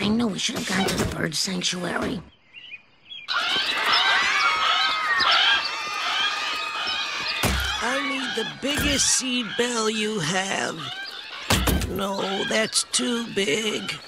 I know we should have gone to the bird sanctuary. I need the biggest seed bell you have. No, that's too big.